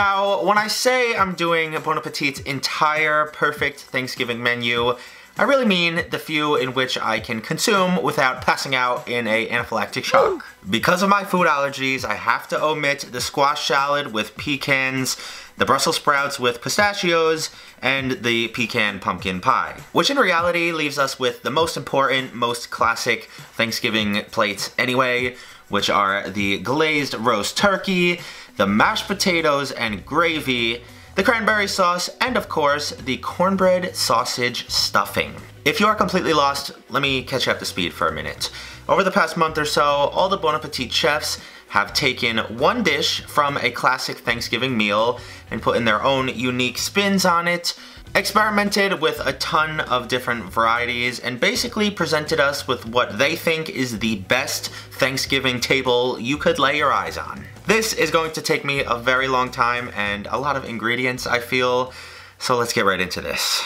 Now, when I say I'm doing Bon Appetit's entire perfect Thanksgiving menu, I really mean the few in which I can consume without passing out in a anaphylactic shock. Because of my food allergies, I have to omit the squash salad with pecans, the Brussels sprouts with pistachios, and the pecan pumpkin pie. Which in reality leaves us with the most important, most classic Thanksgiving plates anyway, which are the glazed roast turkey, the mashed potatoes and gravy, the cranberry sauce, and of course, the cornbread sausage stuffing. If you are completely lost, let me catch you up to speed for a minute. Over the past month or so, all the Bon Appetit chefs have taken one dish from a classic Thanksgiving meal and put in their own unique spins on it, experimented with a ton of different varieties, and basically presented us with what they think is the best Thanksgiving table you could lay your eyes on. This is going to take me a very long time and a lot of ingredients, I feel, so let's get right into this.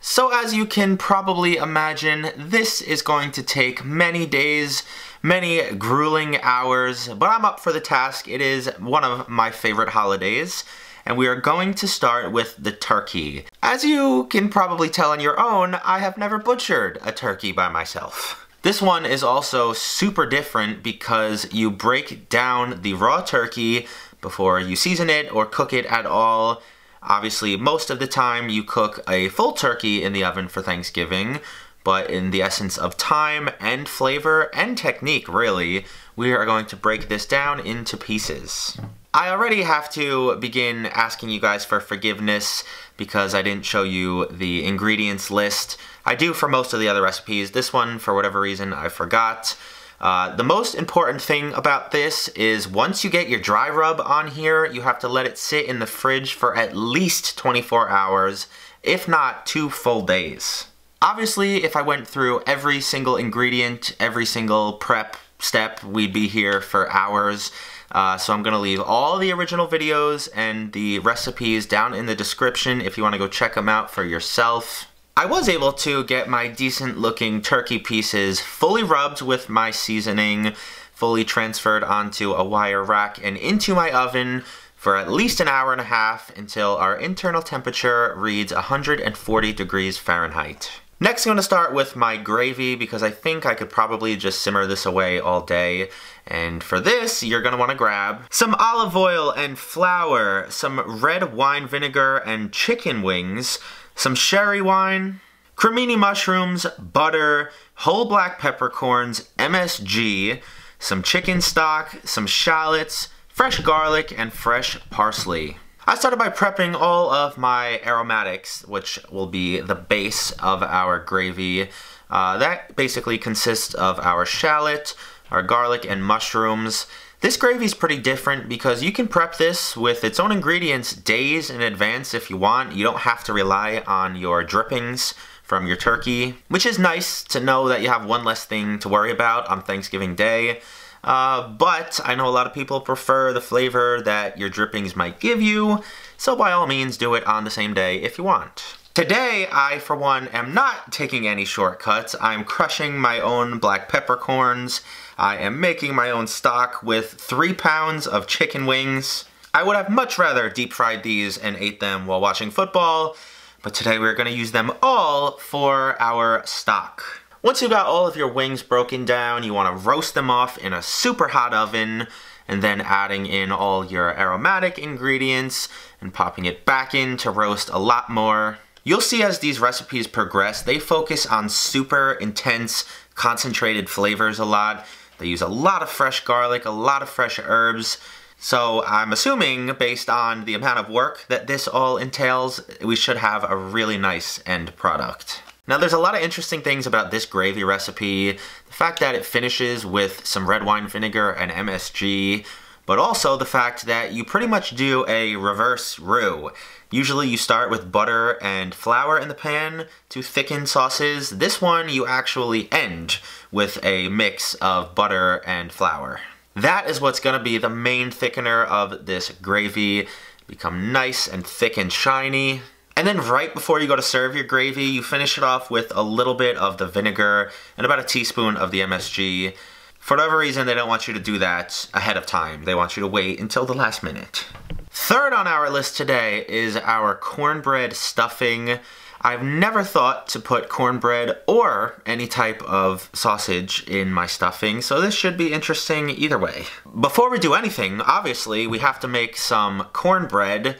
So as you can probably imagine, this is going to take many days, many grueling hours, but I'm up for the task. It is one of my favorite holidays, and we are going to start with the turkey. As you can probably tell on your own, I have never butchered a turkey by myself. This one is also super different because you break down the raw turkey before you season it or cook it at all. Obviously, most of the time you cook a full turkey in the oven for Thanksgiving, but in the essence of time and flavor and technique, really, we are going to break this down into pieces. I already have to begin asking you guys for forgiveness because I didn't show you the ingredients list. I do for most of the other recipes. This one, for whatever reason, I forgot. Uh, the most important thing about this is once you get your dry rub on here, you have to let it sit in the fridge for at least 24 hours, if not two full days. Obviously, if I went through every single ingredient, every single prep step, we'd be here for hours. Uh, so I'm going to leave all the original videos and the recipes down in the description if you want to go check them out for yourself. I was able to get my decent looking turkey pieces fully rubbed with my seasoning, fully transferred onto a wire rack and into my oven for at least an hour and a half until our internal temperature reads 140 degrees Fahrenheit. Next I'm going to start with my gravy because I think I could probably just simmer this away all day. And for this, you're going to want to grab some olive oil and flour, some red wine vinegar and chicken wings, some sherry wine, cremini mushrooms, butter, whole black peppercorns, MSG, some chicken stock, some shallots, fresh garlic, and fresh parsley. I started by prepping all of my aromatics, which will be the base of our gravy. Uh, that basically consists of our shallot, our garlic, and mushrooms. This gravy is pretty different because you can prep this with its own ingredients days in advance if you want. You don't have to rely on your drippings from your turkey, which is nice to know that you have one less thing to worry about on Thanksgiving Day. Uh, but I know a lot of people prefer the flavor that your drippings might give you, so by all means do it on the same day if you want. Today, I, for one, am not taking any shortcuts. I'm crushing my own black peppercorns I am making my own stock with three pounds of chicken wings. I would have much rather deep fried these and ate them while watching football, but today we're gonna use them all for our stock. Once you've got all of your wings broken down, you wanna roast them off in a super hot oven, and then adding in all your aromatic ingredients and popping it back in to roast a lot more. You'll see as these recipes progress, they focus on super intense, concentrated flavors a lot, they use a lot of fresh garlic, a lot of fresh herbs. So I'm assuming, based on the amount of work that this all entails, we should have a really nice end product. Now there's a lot of interesting things about this gravy recipe. The fact that it finishes with some red wine vinegar and MSG, but also the fact that you pretty much do a reverse roux. Usually you start with butter and flour in the pan to thicken sauces. This one you actually end with a mix of butter and flour. That is what's gonna be the main thickener of this gravy. Become nice and thick and shiny. And then right before you go to serve your gravy, you finish it off with a little bit of the vinegar and about a teaspoon of the MSG. For whatever reason, they don't want you to do that ahead of time. They want you to wait until the last minute. Third on our list today is our cornbread stuffing. I've never thought to put cornbread or any type of sausage in my stuffing, so this should be interesting either way. Before we do anything, obviously, we have to make some cornbread.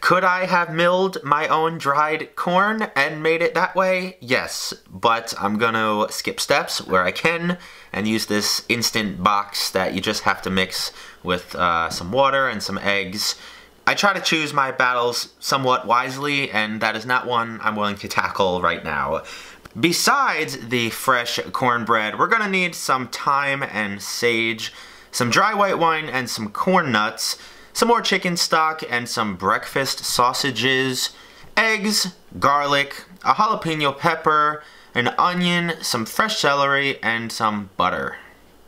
Could I have milled my own dried corn and made it that way? Yes, but I'm gonna skip steps where I can and use this instant box that you just have to mix with uh, some water and some eggs I try to choose my battles somewhat wisely, and that is not one I'm willing to tackle right now. Besides the fresh cornbread, we're gonna need some thyme and sage, some dry white wine and some corn nuts, some more chicken stock and some breakfast sausages, eggs, garlic, a jalapeno pepper, an onion, some fresh celery, and some butter.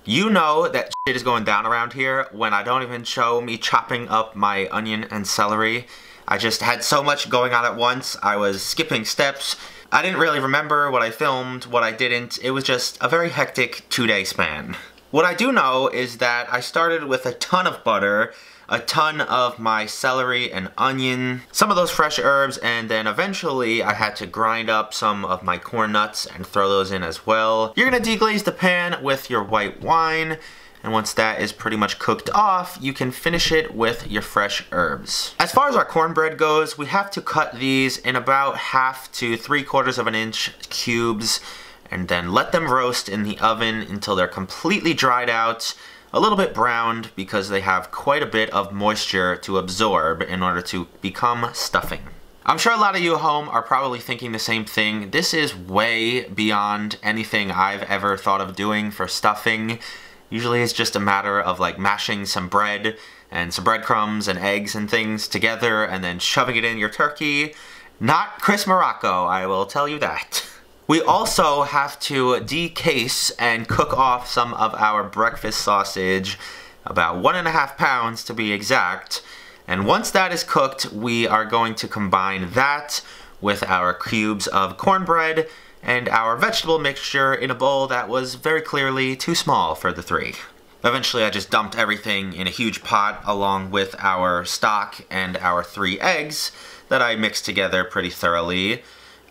You know that shit is going down around here when I don't even show me chopping up my onion and celery. I just had so much going on at once. I was skipping steps. I didn't really remember what I filmed, what I didn't. It was just a very hectic two-day span. What I do know is that I started with a ton of butter a ton of my celery and onion, some of those fresh herbs, and then eventually I had to grind up some of my corn nuts and throw those in as well. You're gonna deglaze the pan with your white wine, and once that is pretty much cooked off, you can finish it with your fresh herbs. As far as our cornbread goes, we have to cut these in about half to three quarters of an inch cubes, and then let them roast in the oven until they're completely dried out a little bit browned because they have quite a bit of moisture to absorb in order to become stuffing. I'm sure a lot of you at home are probably thinking the same thing. This is way beyond anything I've ever thought of doing for stuffing. Usually it's just a matter of like mashing some bread and some breadcrumbs and eggs and things together and then shoving it in your turkey. Not Chris Morocco, I will tell you that. We also have to decase and cook off some of our breakfast sausage, about one and a half pounds to be exact. And once that is cooked, we are going to combine that with our cubes of cornbread and our vegetable mixture in a bowl that was very clearly too small for the three. Eventually I just dumped everything in a huge pot along with our stock and our three eggs that I mixed together pretty thoroughly.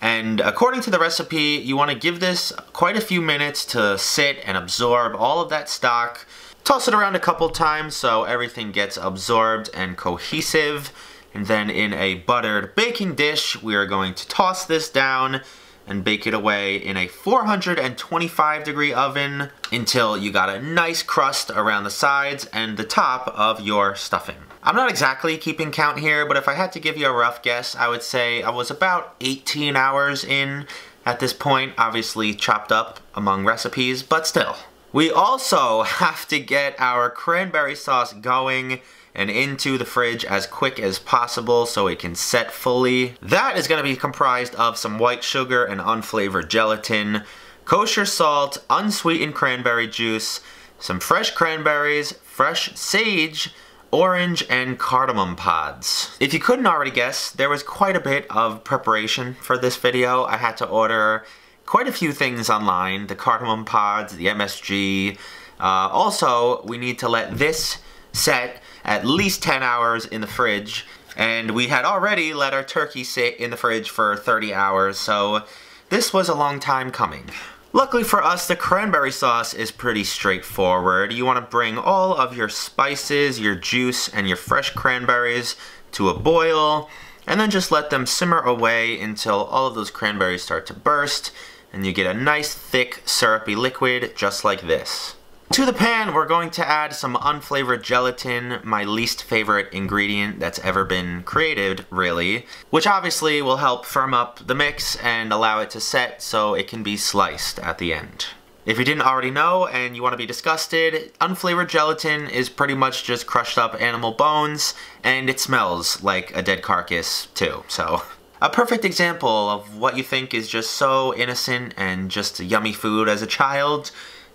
And according to the recipe, you want to give this quite a few minutes to sit and absorb all of that stock. Toss it around a couple times so everything gets absorbed and cohesive. And then in a buttered baking dish, we are going to toss this down and bake it away in a 425 degree oven until you got a nice crust around the sides and the top of your stuffing. I'm not exactly keeping count here, but if I had to give you a rough guess, I would say I was about 18 hours in at this point, obviously chopped up among recipes, but still. We also have to get our cranberry sauce going and into the fridge as quick as possible so it can set fully. That is going to be comprised of some white sugar and unflavored gelatin, kosher salt, unsweetened cranberry juice, some fresh cranberries, fresh sage, orange and cardamom pods. If you couldn't already guess, there was quite a bit of preparation for this video. I had to order quite a few things online, the cardamom pods, the MSG. Uh, also, we need to let this set at least 10 hours in the fridge, and we had already let our turkey sit in the fridge for 30 hours, so this was a long time coming. Luckily for us, the cranberry sauce is pretty straightforward. You want to bring all of your spices, your juice, and your fresh cranberries to a boil, and then just let them simmer away until all of those cranberries start to burst, and you get a nice thick syrupy liquid just like this. To the pan, we're going to add some unflavored gelatin, my least favorite ingredient that's ever been created, really, which obviously will help firm up the mix and allow it to set so it can be sliced at the end. If you didn't already know and you want to be disgusted, unflavored gelatin is pretty much just crushed up animal bones, and it smells like a dead carcass too, so... A perfect example of what you think is just so innocent and just yummy food as a child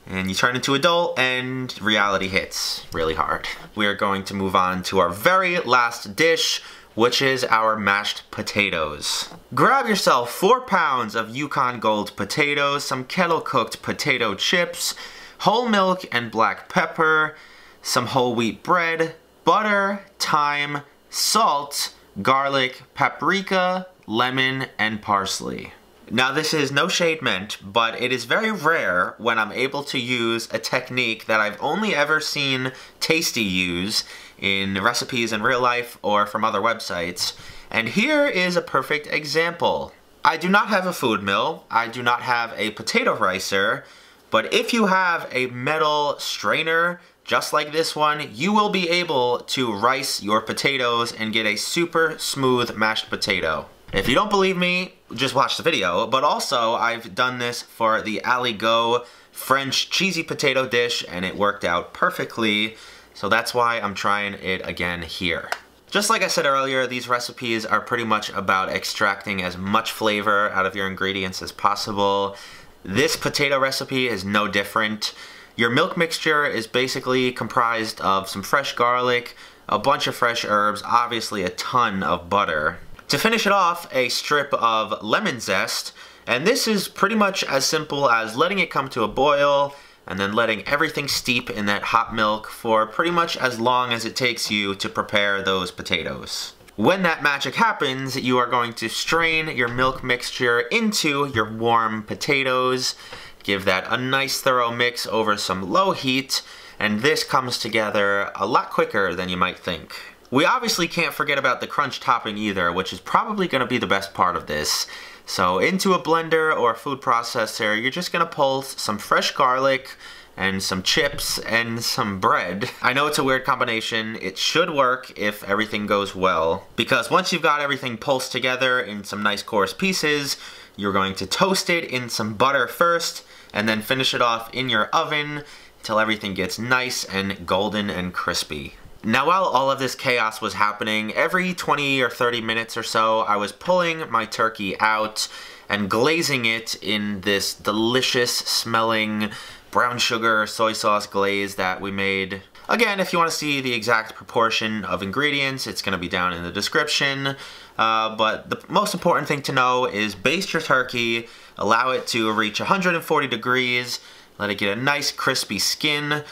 and you turn into adult and reality hits really hard. We are going to move on to our very last dish, which is our mashed potatoes. Grab yourself four pounds of Yukon Gold potatoes, some kettle cooked potato chips, whole milk and black pepper, some whole wheat bread, butter, thyme, salt, garlic, paprika, lemon, and parsley. Now this is no shade meant, but it is very rare when I'm able to use a technique that I've only ever seen Tasty use in recipes in real life or from other websites. And here is a perfect example. I do not have a food mill, I do not have a potato ricer, but if you have a metal strainer, just like this one, you will be able to rice your potatoes and get a super smooth mashed potato. If you don't believe me, just watch the video, but also I've done this for the Aligot French cheesy potato dish and it worked out perfectly, so that's why I'm trying it again here. Just like I said earlier, these recipes are pretty much about extracting as much flavor out of your ingredients as possible. This potato recipe is no different. Your milk mixture is basically comprised of some fresh garlic, a bunch of fresh herbs, obviously a ton of butter, to finish it off, a strip of lemon zest, and this is pretty much as simple as letting it come to a boil and then letting everything steep in that hot milk for pretty much as long as it takes you to prepare those potatoes. When that magic happens, you are going to strain your milk mixture into your warm potatoes, give that a nice thorough mix over some low heat, and this comes together a lot quicker than you might think. We obviously can't forget about the crunch topping either, which is probably going to be the best part of this. So into a blender or a food processor, you're just going to pull some fresh garlic and some chips and some bread. I know it's a weird combination. It should work if everything goes well. Because once you've got everything pulsed together in some nice coarse pieces, you're going to toast it in some butter first and then finish it off in your oven until everything gets nice and golden and crispy. Now while all of this chaos was happening, every 20 or 30 minutes or so, I was pulling my turkey out and glazing it in this delicious smelling brown sugar soy sauce glaze that we made. Again, if you want to see the exact proportion of ingredients, it's going to be down in the description. Uh, but the most important thing to know is baste your turkey, allow it to reach 140 degrees, let it get a nice crispy skin,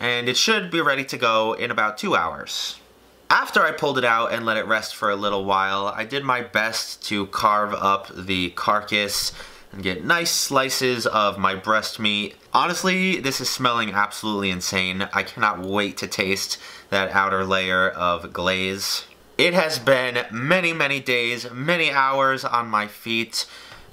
and it should be ready to go in about two hours. After I pulled it out and let it rest for a little while, I did my best to carve up the carcass and get nice slices of my breast meat. Honestly, this is smelling absolutely insane. I cannot wait to taste that outer layer of glaze. It has been many, many days, many hours on my feet.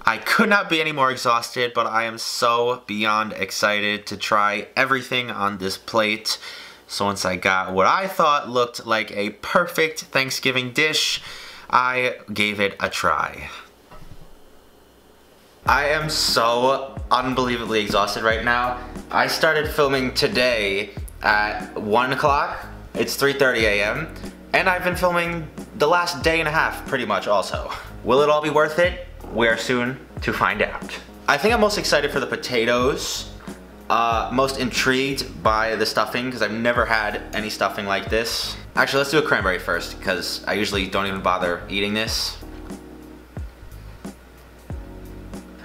I could not be any more exhausted, but I am so beyond excited to try everything on this plate. So once I got what I thought looked like a perfect Thanksgiving dish, I gave it a try. I am so unbelievably exhausted right now. I started filming today at 1 o'clock. It's 3.30 a.m. And I've been filming the last day and a half pretty much also. Will it all be worth it? We're soon to find out. I think I'm most excited for the potatoes. Uh, most intrigued by the stuffing because I've never had any stuffing like this. Actually, let's do a cranberry first because I usually don't even bother eating this.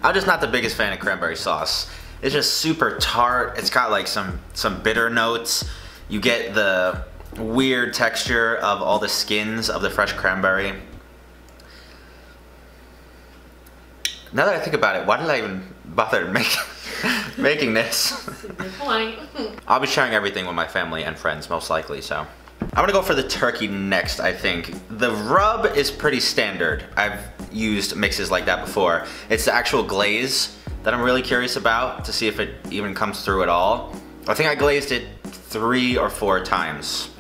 I'm just not the biggest fan of cranberry sauce. It's just super tart. It's got like some, some bitter notes. You get the weird texture of all the skins of the fresh cranberry. Now that I think about it, why did I even bother make, making this? Good point. I'll be sharing everything with my family and friends, most likely, so. I'm gonna go for the turkey next, I think. The rub is pretty standard. I've used mixes like that before. It's the actual glaze that I'm really curious about to see if it even comes through at all. I think I glazed it three or four times.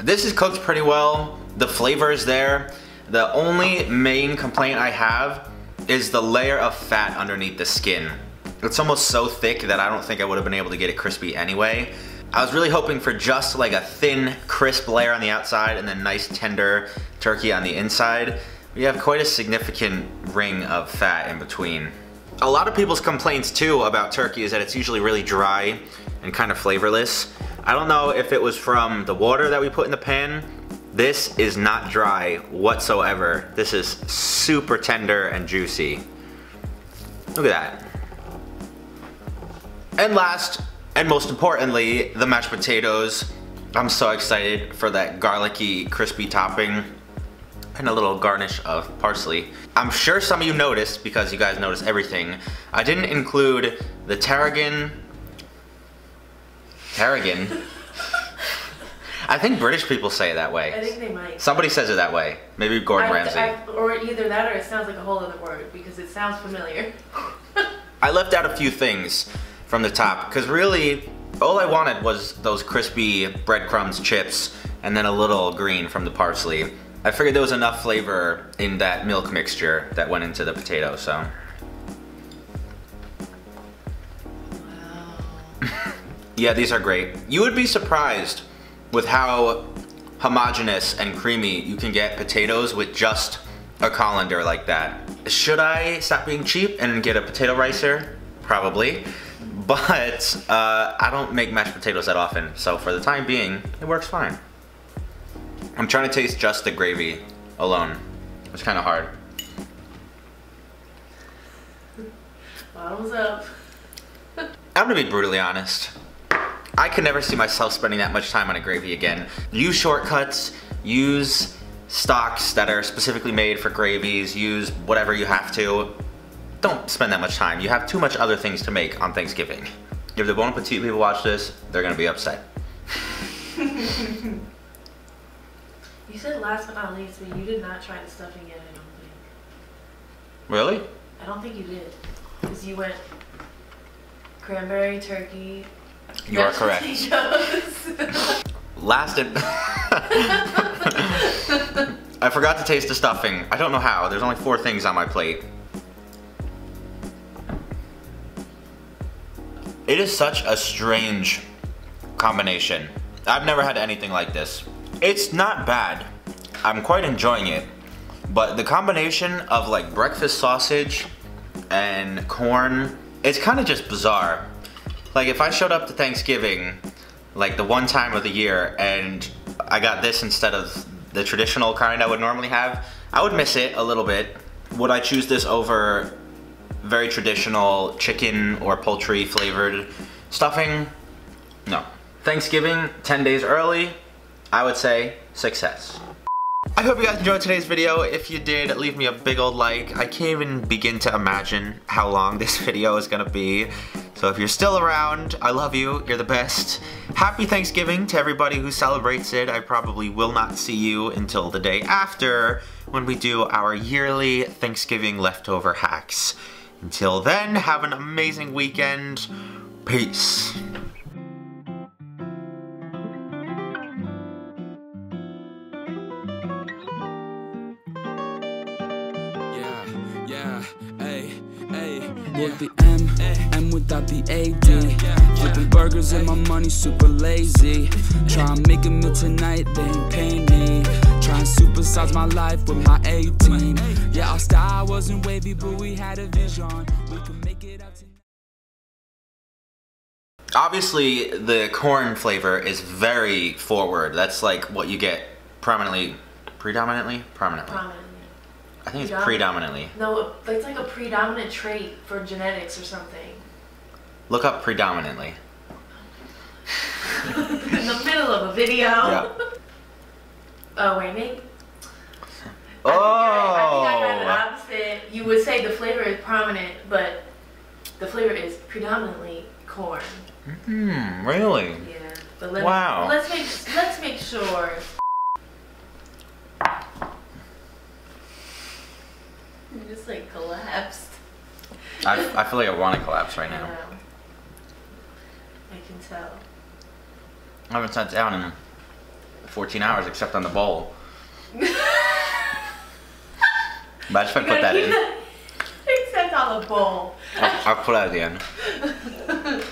This is cooked pretty well. The flavor is there. The only main complaint I have is the layer of fat underneath the skin. It's almost so thick that I don't think I would have been able to get it crispy anyway. I was really hoping for just like a thin, crisp layer on the outside and then nice tender turkey on the inside. We have quite a significant ring of fat in between. A lot of people's complaints too about turkey is that it's usually really dry and kind of flavorless. I don't know if it was from the water that we put in the pan this is not dry whatsoever. This is super tender and juicy. Look at that. And last, and most importantly, the mashed potatoes. I'm so excited for that garlicky, crispy topping and a little garnish of parsley. I'm sure some of you noticed, because you guys notice everything, I didn't include the tarragon, tarragon, I think British people say it that way. I think they might. Somebody says it that way. Maybe Gordon I- Ramsay. I- or either that or it sounds like a whole other word because it sounds familiar. I left out a few things from the top because really all I wanted was those crispy breadcrumbs chips and then a little green from the parsley. I figured there was enough flavor in that milk mixture that went into the potato, so. Wow. Yeah, these are great. You would be surprised with how homogenous and creamy you can get potatoes with just a colander like that. Should I stop being cheap and get a potato ricer? Probably. But uh, I don't make mashed potatoes that often, so for the time being, it works fine. I'm trying to taste just the gravy alone. It's kind of hard. Bottoms up. I'm gonna be brutally honest. I could never see myself spending that much time on a gravy again. Use shortcuts, use stocks that are specifically made for gravies, use whatever you have to. Don't spend that much time. You have too much other things to make on Thanksgiving. If the Bon Appetit people watch this, they're gonna be upset. You said last but not least, but you did not try the stuffing yet, I don't think. Really? I don't think you did. Because you went cranberry, turkey, You are correct. Last and I forgot to taste the stuffing. I don't know how. There's only four things on my plate. It is such a strange combination. I've never had anything like this. It's not bad. I'm quite enjoying it. But the combination of like breakfast sausage and corn, it's kind of just bizarre. Like if I showed up to Thanksgiving, like the one time of the year, and I got this instead of the traditional kind I would normally have, I would miss it a little bit. Would I choose this over very traditional chicken or poultry flavored stuffing? No. Thanksgiving, 10 days early, I would say success. I hope you guys enjoyed today's video. If you did, leave me a big old like. I can't even begin to imagine how long this video is gonna be. So if you're still around, I love you. You're the best. Happy Thanksgiving to everybody who celebrates it. I probably will not see you until the day after when we do our yearly Thanksgiving leftover hacks. Until then, have an amazing weekend. Peace. M without the AD. Flipping burgers and my money super lazy. Try and make a meal tonight, they ain't paying me. Try and supersize my life with my 18. Yeah, our style wasn't wavy, but we had a vision. We could make it out tonight. Obviously, the corn flavor is very forward. That's like what you get prominently, predominantly, prominently. Prominent. I think it's predominantly. No, it's like a predominant trait for genetics or something. Look up predominantly. In the middle of a video. Yeah. Oh, wait, maybe. I think, I got the Oh. opposite. You would say the flavor is prominent, but the flavor is predominantly corn. Hmm, really? Yeah. But let Wow. let's make let's make sure. You just like collapsed. I, I feel like I want to collapse right I now. I can tell. I haven't sat down in 14 hours except on the bowl. But I just You put that in. Except on the bowl. I'll, I'll put that at the end.